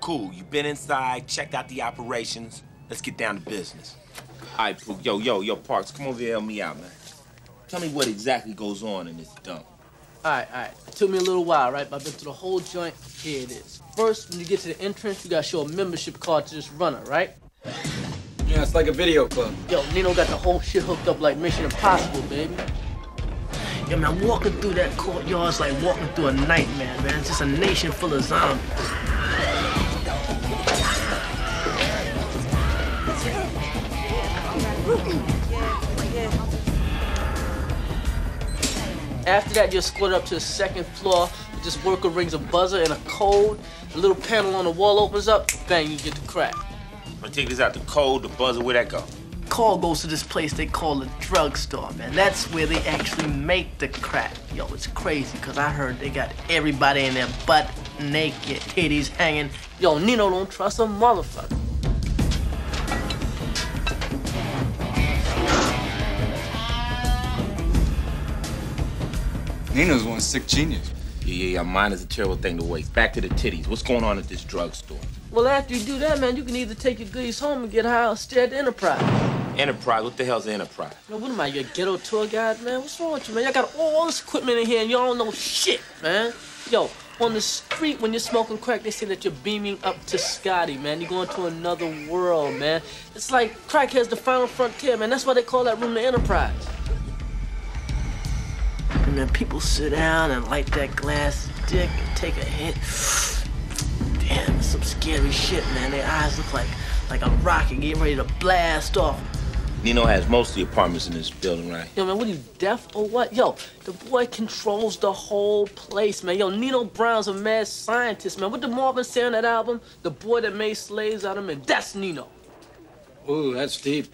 Cool, you been inside, checked out the operations. Let's get down to business. All right, Pook, yo, yo, yo, Parks, come over here help me out, man. Tell me what exactly goes on in this dump. All right, all right. It took me a little while, right? But I've been through the whole joint. Here it is. First, when you get to the entrance, you gotta show a membership card to this runner, right? Yeah, it's like a video club. Yo, Nino got the whole shit hooked up like Mission Impossible, baby. Yo, man, walking through that courtyard is like walking through a nightmare, man. It's just a nation full of zombies. After that, you escort up to the second floor. Just worker rings a buzzer and a code. A little panel on the wall opens up. Bang, you get the crack. i'm take this out the code, the buzzer, where that go? Call goes to this place they call a drugstore, man. That's where they actually make the crack. Yo, it's crazy, because I heard they got everybody in there butt naked, titties hanging. Yo, Nino don't trust a motherfucker. Nino's one sick genius. Yeah, yeah, yeah, mine is a terrible thing to waste. Back to the titties. What's going on at this drugstore? Well, after you do that, man, you can either take your goodies home and get high or stay at the Enterprise. Enterprise? What the hell's Enterprise? Yo, what am I, your ghetto tour guide, man? What's wrong with you, man? Y'all got all this equipment in here and y'all don't know shit, man. Yo, on the street when you're smoking crack, they say that you're beaming up to Scotty, man. You're going to another world, man. It's like crack has the final frontier, man. That's why they call that room the Enterprise. And then people sit down and light that glass dick and take a hit. Damn, some scary shit, man. Their eyes look like like a rocket getting ready to blast off. Nino has most of the apartments in this building, right? Yo, man, what are you, deaf or what? Yo, the boy controls the whole place, man. Yo, Nino Brown's a mad scientist, man. What did Marvin say on that album? The boy that made slaves out of men. That's Nino. Ooh, that's deep.